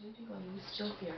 Where's Judy Are you still here.